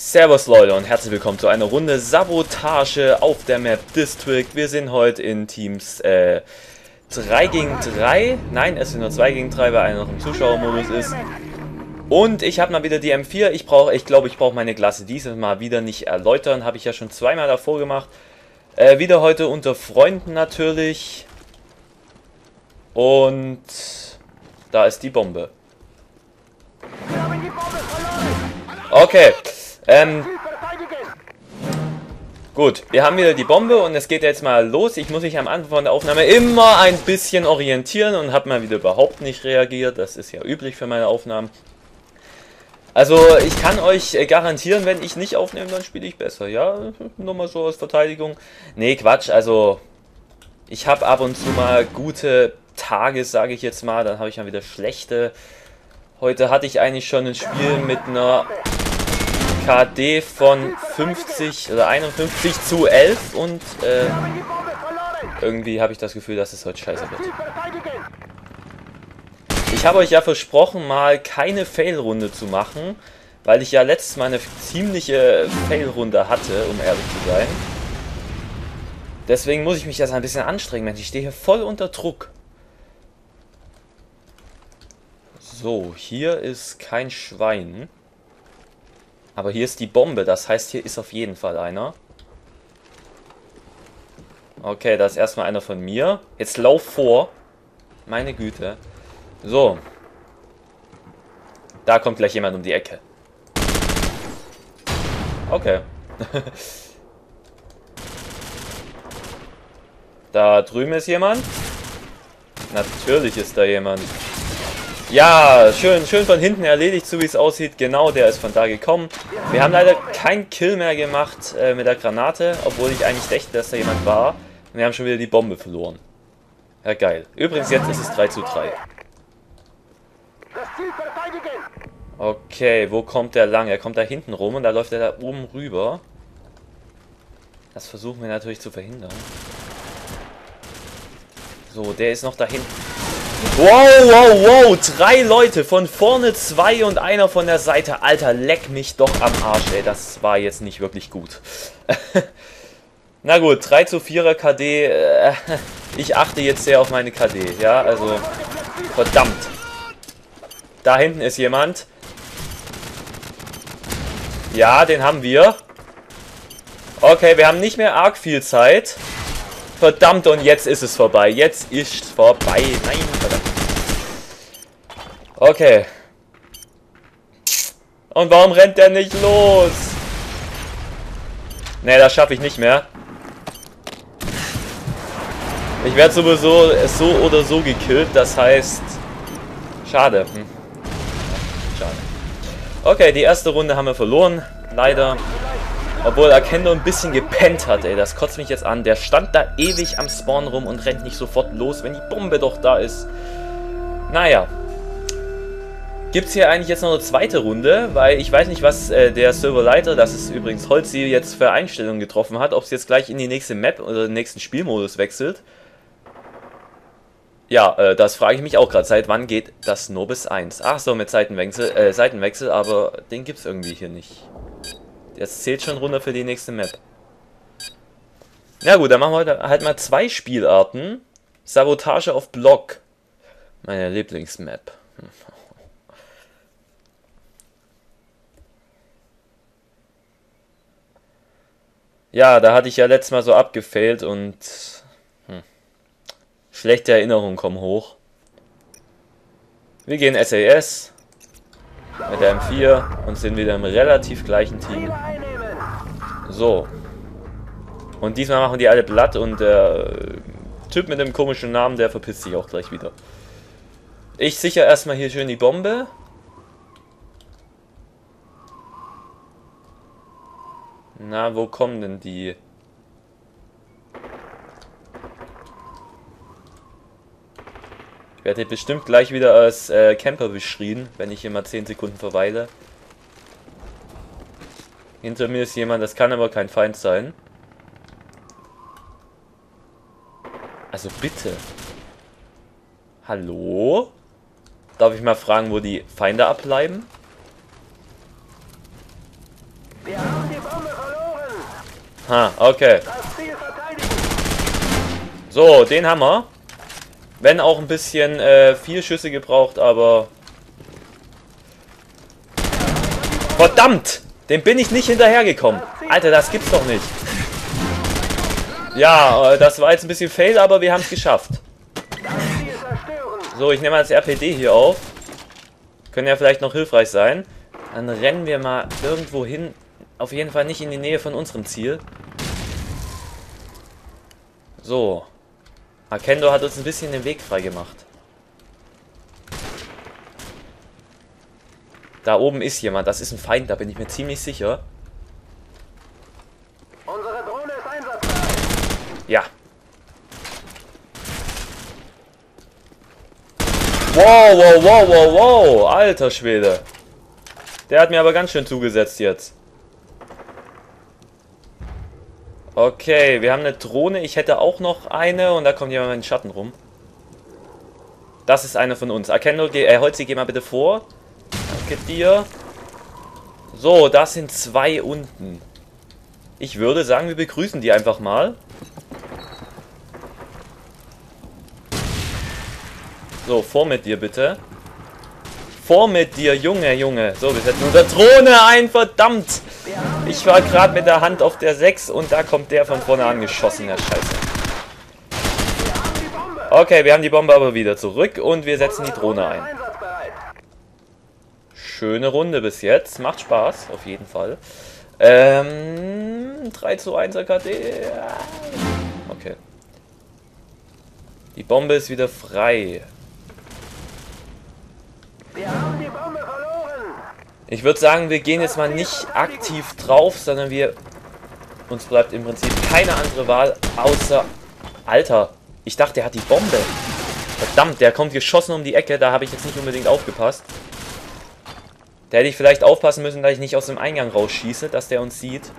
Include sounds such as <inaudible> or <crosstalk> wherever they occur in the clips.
Servus Leute und herzlich willkommen zu einer Runde Sabotage auf der Map District. Wir sind heute in Teams äh, 3 gegen 3. Nein, es sind nur 2 gegen 3, weil einer noch im Zuschauermodus ist. Und ich habe mal wieder die M4. Ich brauche, ich glaube, ich brauche meine Klasse dieses Mal wieder nicht erläutern. Habe ich ja schon zweimal davor gemacht. Äh, wieder heute unter Freunden natürlich. Und da ist die Bombe. Okay. Ähm, gut, wir haben wieder die Bombe und es geht jetzt mal los. Ich muss mich am Anfang der Aufnahme immer ein bisschen orientieren und habe mal wieder überhaupt nicht reagiert. Das ist ja üblich für meine Aufnahmen. Also ich kann euch garantieren, wenn ich nicht aufnehme, dann spiele ich besser. Ja, nur mal so aus Verteidigung. Nee, Quatsch, also ich habe ab und zu mal gute Tage, sage ich jetzt mal. Dann habe ich mal wieder schlechte. Heute hatte ich eigentlich schon ein Spiel mit einer KD von 50 oder 51 zu 11 und äh, irgendwie habe ich das Gefühl, dass es heute scheiße wird. Ich habe euch ja versprochen, mal keine Fail-Runde zu machen, weil ich ja letztes Mal eine ziemliche Fail-Runde hatte, um ehrlich zu sein. Deswegen muss ich mich jetzt ein bisschen anstrengen, Mensch. Ich stehe hier voll unter Druck. So, hier ist kein Schwein. Aber hier ist die Bombe, das heißt, hier ist auf jeden Fall einer. Okay, da ist erstmal einer von mir. Jetzt lauf vor. Meine Güte. So. Da kommt gleich jemand um die Ecke. Okay. <laughs> da drüben ist jemand. Natürlich ist da jemand. Ja, schön, schön von hinten erledigt, so wie es aussieht. Genau, der ist von da gekommen. Wir haben leider keinen Kill mehr gemacht äh, mit der Granate, obwohl ich eigentlich dachte, dass da jemand war. Und wir haben schon wieder die Bombe verloren. Ja, geil. Übrigens, jetzt ist es 3 zu 3. Okay, wo kommt der lang? Er kommt da hinten rum und da läuft er da oben rüber. Das versuchen wir natürlich zu verhindern. So, der ist noch da hinten. Wow, wow, wow. Drei Leute. Von vorne zwei und einer von der Seite. Alter, leck mich doch am Arsch, ey. Das war jetzt nicht wirklich gut. <laughs> Na gut, 3 zu 4er KD. Äh, ich achte jetzt sehr auf meine KD. Ja, also... Verdammt. Da hinten ist jemand. Ja, den haben wir. Okay, wir haben nicht mehr arg viel Zeit. Verdammt, und jetzt ist es vorbei. Jetzt ist es vorbei. Nein, verdammt. Okay. Und warum rennt der nicht los? Ne, das schaffe ich nicht mehr. Ich werde sowieso so oder so gekillt, das heißt... Schade. Hm. Schade. Okay, die erste Runde haben wir verloren. Leider. Obwohl Akendo ein bisschen gepennt hat, ey. Das kotzt mich jetzt an. Der stand da ewig am Spawn rum und rennt nicht sofort los, wenn die Bombe doch da ist. Naja. Gibt es hier eigentlich jetzt noch eine zweite Runde? Weil ich weiß nicht, was äh, der Serverleiter, das ist übrigens Holzi, jetzt für Einstellungen getroffen hat. Ob es jetzt gleich in die nächste Map oder den nächsten Spielmodus wechselt. Ja, äh, das frage ich mich auch gerade. Seit wann geht das nur bis 1? Ach so, mit Seitenwechsel, äh, Seitenwechsel, aber den gibt es irgendwie hier nicht. Jetzt zählt schon runter für die nächste Map. Na gut, dann machen wir heute halt mal zwei Spielarten. Sabotage auf Block. Meine Lieblingsmap. Ja, da hatte ich ja letztes Mal so abgefailt und hm, schlechte Erinnerungen kommen hoch. Wir gehen SAS mit der M4 und sind wieder im relativ gleichen Team. So. Und diesmal machen die alle Blatt und der Typ mit dem komischen Namen, der verpisst sich auch gleich wieder. Ich sicher erstmal hier schön die Bombe. Na, wo kommen denn die? Werde bestimmt gleich wieder als äh, Camper beschrien, wenn ich hier mal 10 Sekunden verweile. Hinter mir ist jemand, das kann aber kein Feind sein. Also bitte. Hallo? Darf ich mal fragen, wo die Feinde abbleiben? Ha, okay. So, den haben wir. Wenn auch ein bisschen äh, viel Schüsse gebraucht, aber... Verdammt! Dem bin ich nicht hinterhergekommen. Alter, das gibt's doch nicht. Ja, äh, das war jetzt ein bisschen fail, aber wir haben es geschafft. So, ich nehme mal das RPD hier auf. Können ja vielleicht noch hilfreich sein. Dann rennen wir mal irgendwo hin. Auf jeden Fall nicht in die Nähe von unserem Ziel. So. Akendo hat uns ein bisschen den Weg frei gemacht. Da oben ist jemand. Das ist ein Feind, da bin ich mir ziemlich sicher. Unsere Drohne ist einsatzbereit. Ja. Wow, wow, wow, wow, wow. Alter Schwede. Der hat mir aber ganz schön zugesetzt jetzt. Okay, wir haben eine Drohne. Ich hätte auch noch eine und da kommt jemand in den Schatten rum. Das ist einer von uns. Geh, äh, Holzi, geh mal bitte vor. Danke dir. So, das sind zwei unten. Ich würde sagen, wir begrüßen die einfach mal. So, vor mit dir bitte. Vor mit dir, Junge, Junge. So, wir setzen unsere Drohne ein, verdammt. Ich war gerade mit der Hand auf der 6 und da kommt der von vorne angeschossen, der Scheiße. Okay, wir haben die Bombe aber wieder zurück und wir setzen die Drohne ein. Schöne Runde bis jetzt. Macht Spaß, auf jeden Fall. Ähm, 3 zu 1 AKD. Okay. Die Bombe ist wieder frei. Wir haben die Bombe verloren. Ich würde sagen, wir gehen jetzt mal nicht aktiv drauf, sondern wir... Uns bleibt im Prinzip keine andere Wahl, außer... Alter, ich dachte, er hat die Bombe. Verdammt, der kommt geschossen um die Ecke, da habe ich jetzt nicht unbedingt aufgepasst. Da hätte ich vielleicht aufpassen müssen, dass ich nicht aus dem Eingang rausschieße, dass der uns sieht.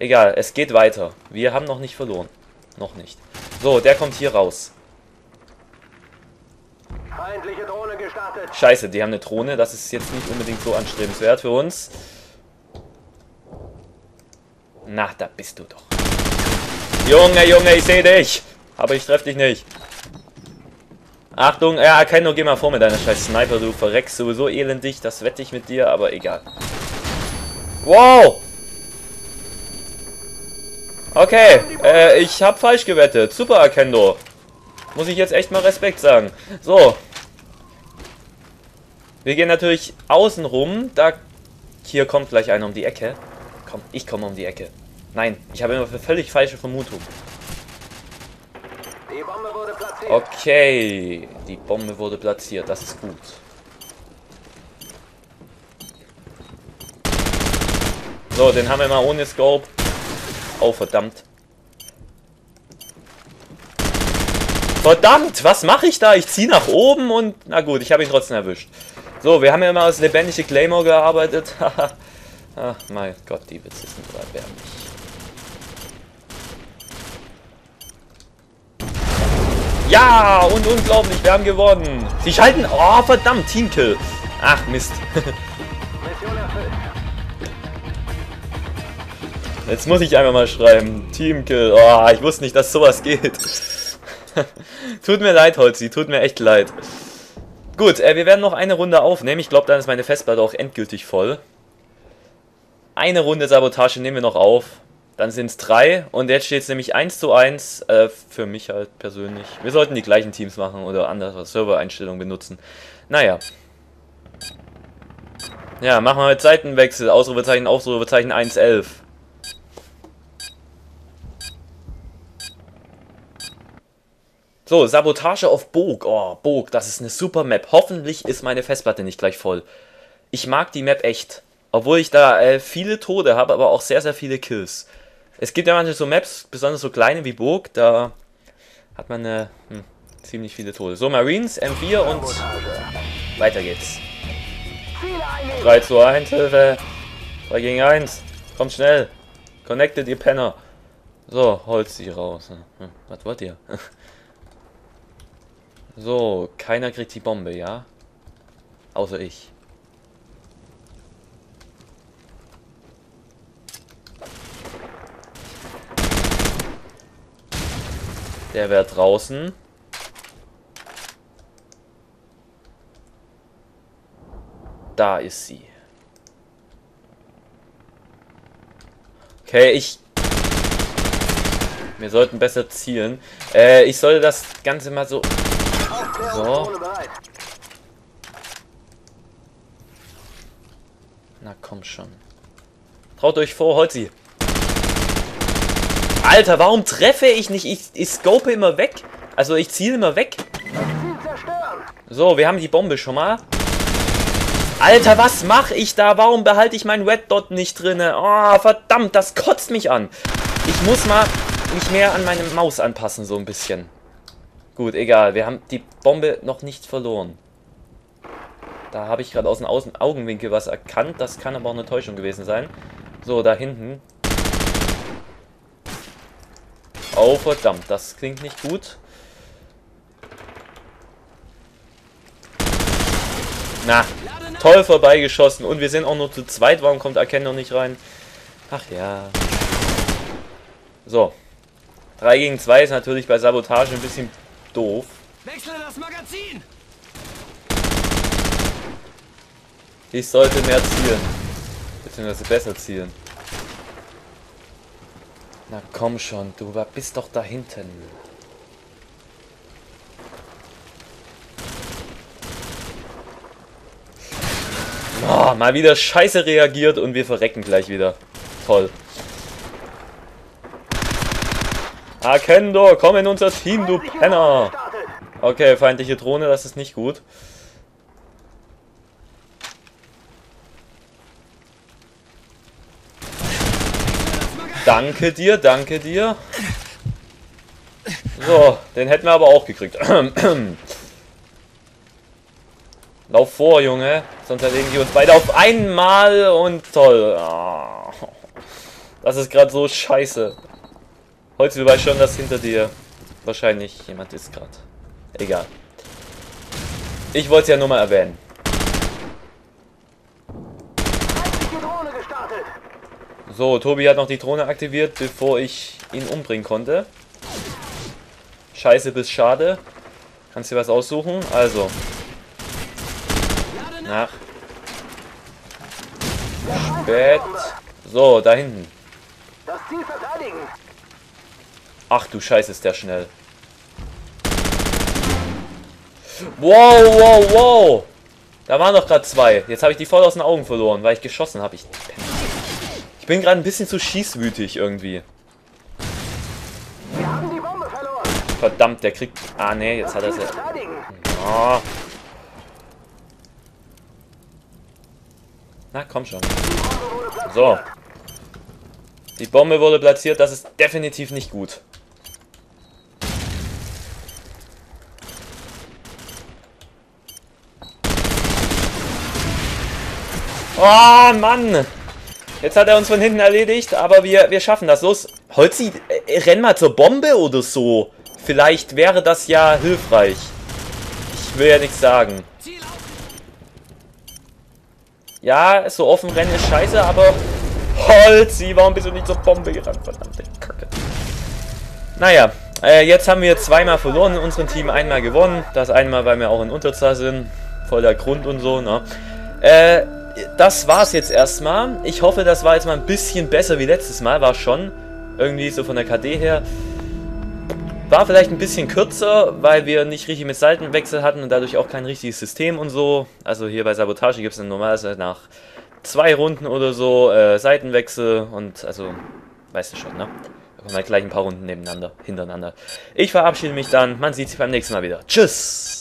Egal, es geht weiter. Wir haben noch nicht verloren. Noch nicht. So, der kommt hier raus. Feindliche Drohne. Scheiße, die haben eine Drohne. Das ist jetzt nicht unbedingt so anstrebenswert für uns. Na, da bist du doch. Junge, Junge, ich sehe dich. Aber ich treffe dich nicht. Achtung, ja, Keno, geh mal vor mit deiner scheiß Sniper. Du verreckst sowieso elendig. Das wette ich mit dir, aber egal. Wow! Okay, äh, ich habe falsch gewettet. Super, Akendo. Muss ich jetzt echt mal Respekt sagen. So, wir gehen natürlich außen rum. Da hier kommt gleich einer um die Ecke. Komm, ich komme um die Ecke. Nein, ich habe immer völlig falsche Vermutung. Okay, die Bombe wurde platziert. Das ist gut. So, den haben wir mal ohne Scope. Oh, verdammt. Verdammt, was mache ich da? Ich ziehe nach oben und... Na gut, ich habe ihn trotzdem erwischt. So, wir haben ja mal als lebendige Claymore gearbeitet. <laughs> Ach mein Gott, die Witze sind so erbärmlich. Ja, und unglaublich, wir haben gewonnen. Sie schalten... Oh, verdammt, Teamkill. Ach, Mist. <laughs> Jetzt muss ich einfach mal schreiben. Teamkill. Oh, ich wusste nicht, dass sowas geht. <laughs> tut mir leid, Holzi. Tut mir echt leid. Gut, äh, wir werden noch eine Runde aufnehmen. Ich glaube, dann ist meine Festplatte auch endgültig voll. Eine Runde Sabotage nehmen wir noch auf. Dann sind es drei. Und jetzt steht es nämlich 1 zu 1. Äh, für mich halt persönlich. Wir sollten die gleichen Teams machen oder andere Servereinstellungen benutzen. Naja. Ja, machen wir mit Seitenwechsel. Ausrufezeichen, Ausrufezeichen 1.11. So, Sabotage auf Bog. Oh, Bog, das ist eine super Map. Hoffentlich ist meine Festplatte nicht gleich voll. Ich mag die Map echt. Obwohl ich da äh, viele Tode habe, aber auch sehr, sehr viele Kills. Es gibt ja manche so Maps, besonders so kleine wie Burg, da hat man äh, hm, ziemlich viele Tode. So, Marines, M4 und weiter geht's. 3 zu 1, Hilfe. 3 gegen 1. Kommt schnell. Connected, ihr Penner. So, holst sie raus. Hm, was wollt ihr? <laughs> So, keiner kriegt die Bombe, ja? Außer ich. Der wäre draußen. Da ist sie. Okay, ich... Wir sollten besser zielen. Äh, ich sollte das Ganze mal so... So. Na komm schon. Traut euch vor, holt sie. Alter, warum treffe ich nicht? Ich, ich scope immer weg. Also ich ziele immer weg. So, wir haben die Bombe schon mal. Alter, was mache ich da? Warum behalte ich meinen Red Dot nicht drinne? Oh, verdammt, das kotzt mich an. Ich muss mal mich mehr an meine Maus anpassen, so ein bisschen. Gut, egal. Wir haben die Bombe noch nicht verloren. Da habe ich gerade aus dem Außen Augenwinkel was erkannt. Das kann aber auch eine Täuschung gewesen sein. So, da hinten. Oh, verdammt. Das klingt nicht gut. Na, toll vorbeigeschossen. Und wir sind auch nur zu zweit. Warum kommt Erkennen noch nicht rein? Ach ja. So. 3 gegen 2 ist natürlich bei Sabotage ein bisschen doof. Wechsle das Magazin! Ich sollte mehr zielen. Beziehungsweise besser zielen. Na komm schon, du bist doch da hinten. Oh, mal wieder scheiße reagiert und wir verrecken gleich wieder. Toll. Akendo, komm in unser Team, du Penner! Okay, feindliche Drohne, das ist nicht gut. Danke dir, danke dir. So, den hätten wir aber auch gekriegt. <clears throat> Lauf vor, Junge. Sonst erlegen die uns beide auf einmal und toll. Ah. Das ist gerade so scheiße. Holz, du weißt schon, dass hinter dir wahrscheinlich jemand ist gerade. Egal. Ich wollte es ja nur mal erwähnen. So, Tobi hat noch die Drohne aktiviert, bevor ich ihn umbringen konnte. Scheiße bis schade. Kannst du was aussuchen? Also, nach. Spät. So, da hinten. Ach du Scheiße, ist der schnell. Wow, wow, wow. Da waren doch gerade zwei. Jetzt habe ich die voll aus den Augen verloren, weil ich geschossen habe. Ich, ich bin gerade ein bisschen zu schießwütig irgendwie. Verdammt, der kriegt... Ah, nee, jetzt hat er ja... Oh. Na, komm schon. So. Die Bombe wurde platziert, das ist definitiv nicht gut. Oh, Mann! Jetzt hat er uns von hinten erledigt, aber wir, wir schaffen das. Los, Holzi, äh, renn mal zur Bombe oder so. Vielleicht wäre das ja hilfreich. Ich will ja nichts sagen. Ja, so offen rennen ist scheiße, aber... Holzi, warum bist du nicht zur Bombe gerannt? Verdammte Kacke. Naja, äh, jetzt haben wir zweimal verloren in unserem Team, einmal gewonnen. Das einmal, weil wir auch in Unterzahl sind. Voller Grund und so, ne? Äh, das war's jetzt erstmal. Ich hoffe, das war jetzt mal ein bisschen besser wie letztes Mal. War schon. Irgendwie so von der KD her. War vielleicht ein bisschen kürzer, weil wir nicht richtig mit Seitenwechsel hatten und dadurch auch kein richtiges System und so. Also hier bei Sabotage gibt es dann normalerweise nach zwei Runden oder so äh, Seitenwechsel und also, weißt du schon, ne? Da kommen halt gleich ein paar Runden nebeneinander, hintereinander. Ich verabschiede mich dann, man sieht sich beim nächsten Mal wieder. Tschüss!